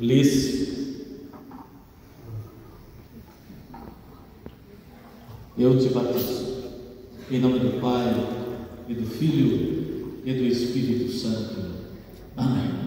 lhes eu te batizo em nome do Pai e do Filho e do Espírito Santo. Amém.